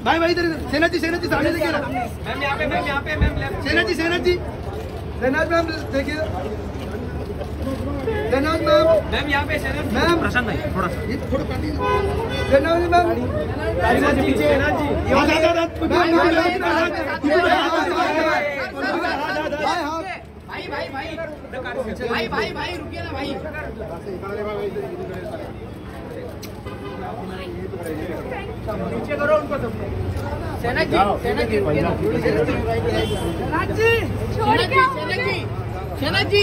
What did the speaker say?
भाई भाई इधर इधर सेना जी सेना जी सामने देखिए ना मैम यहाँ पे मैम यहाँ पे मैम लेफ़्ट सेना जी सेना जी सेना मैम देखिए सेना मैम मैम यहाँ पे शरद मैम प्रशांत भाई थोड़ा सा ये थोड़ा दीजिए सेना जी मैम सेना जी पीछे सेना जी हाथ हाथ हाथ हाथ भाई भाई भाई भाई भाई भाई रुकिए ना भाई नीचे करो उनको तुम। सेना जी सेना जी सेना जी सेना जी सेना जी